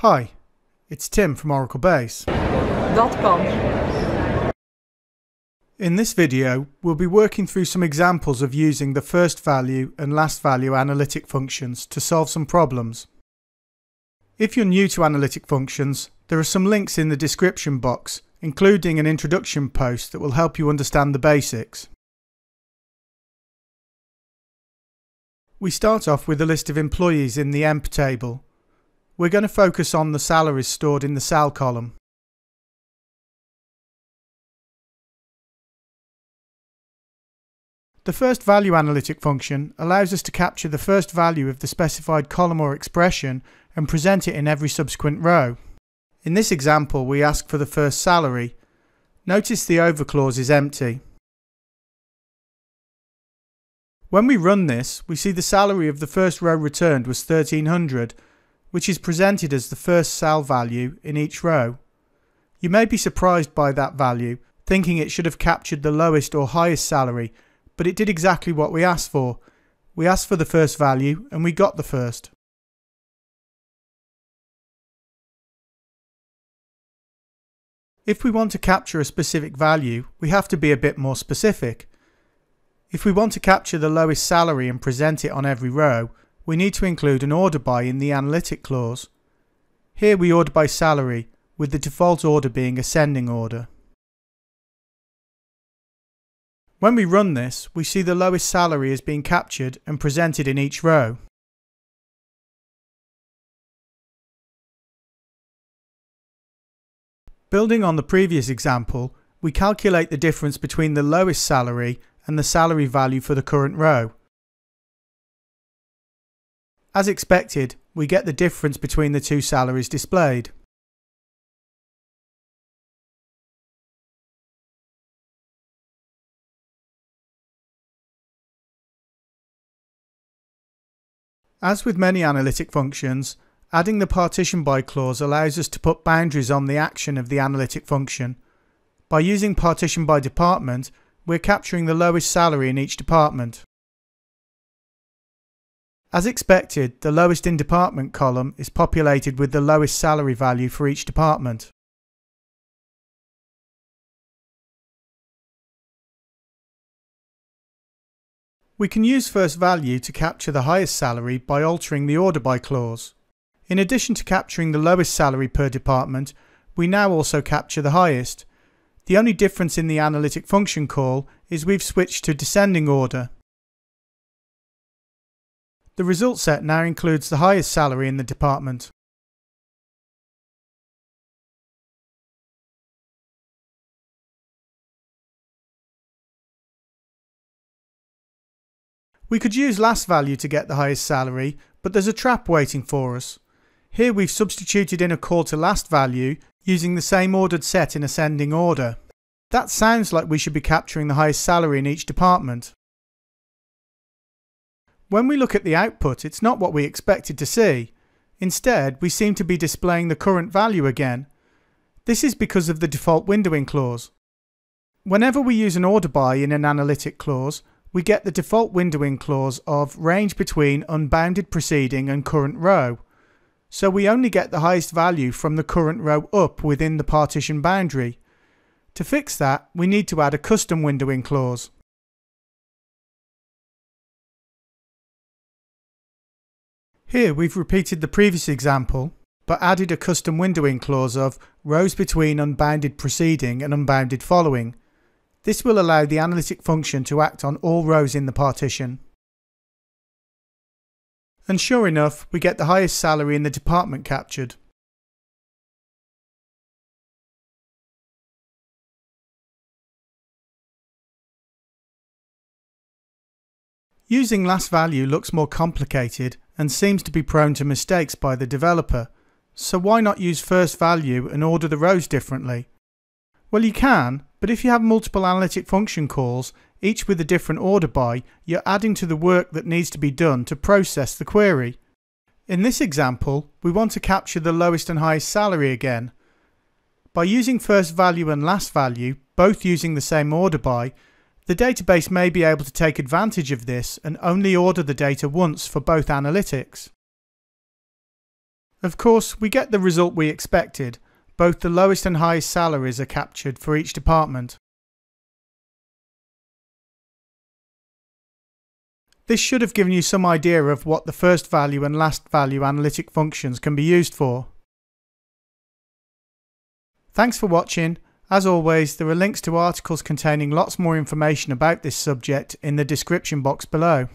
Hi, it's Tim from Oracle Base. Dat. In this video, we'll be working through some examples of using the first value and last value analytic functions to solve some problems. If you're new to analytic functions, there are some links in the description box, including an introduction post that will help you understand the basics. We start off with a list of employees in the EMP table. We're going to focus on the salaries stored in the SAL column. The first value analytic function allows us to capture the first value of the specified column or expression and present it in every subsequent row. In this example, we ask for the first salary. Notice the over clause is empty. When we run this, we see the salary of the first row returned was 1300, which is presented as the first sal value in each row. You may be surprised by that value, thinking it should have captured the lowest or highest salary, but it did exactly what we asked for. We asked for the first value and we got the first. If we want to capture a specific value, we have to be a bit more specific. If we want to capture the lowest salary and present it on every row, we need to include an order by in the analytic clause. Here we order by salary, with the default order being ascending order. When we run this, we see the lowest salary is being captured and presented in each row. Building on the previous example, we calculate the difference between the lowest salary and the salary value for the current row. As expected, we get the difference between the two salaries displayed. As with many analytic functions, adding the partition by clause allows us to put boundaries on the action of the analytic function. By using partition by department, we're capturing the lowest salary in each department. As expected, the lowest in department column is populated with the lowest salary value for each department. We can use first value to capture the highest salary by altering the order by clause. In addition to capturing the lowest salary per department, we now also capture the highest. The only difference in the analytic function call is we've switched to descending order. The result set now includes the highest salary in the department. We could use last value to get the highest salary, but there's a trap waiting for us. Here we've substituted in a call to last value using the same ordered set in ascending order. That sounds like we should be capturing the highest salary in each department. When we look at the output, it's not what we expected to see. Instead, we seem to be displaying the current value again. This is because of the default windowing clause. Whenever we use an order by in an analytic clause, we get the default windowing clause of range between unbounded preceding and current row. So we only get the highest value from the current row up within the partition boundary. To fix that, we need to add a custom windowing clause. Here we've repeated the previous example, but added a custom windowing clause of rows between unbounded preceding and unbounded following this will allow the analytic function to act on all rows in the partition. And sure enough, we get the highest salary in the department captured. Using last value looks more complicated and seems to be prone to mistakes by the developer, so why not use first value and order the rows differently? Well, you can, but if you have multiple analytic function calls, each with a different order by, you're adding to the work that needs to be done to process the query. In this example, we want to capture the lowest and highest salary again. By using first value and last value, both using the same order by, the database may be able to take advantage of this and only order the data once for both analytics. Of course, we get the result we expected. Both the lowest and highest salaries are captured for each department. This should have given you some idea of what the first value and last value analytic functions can be used for. Thanks for watching. As always, there are links to articles containing lots more information about this subject in the description box below.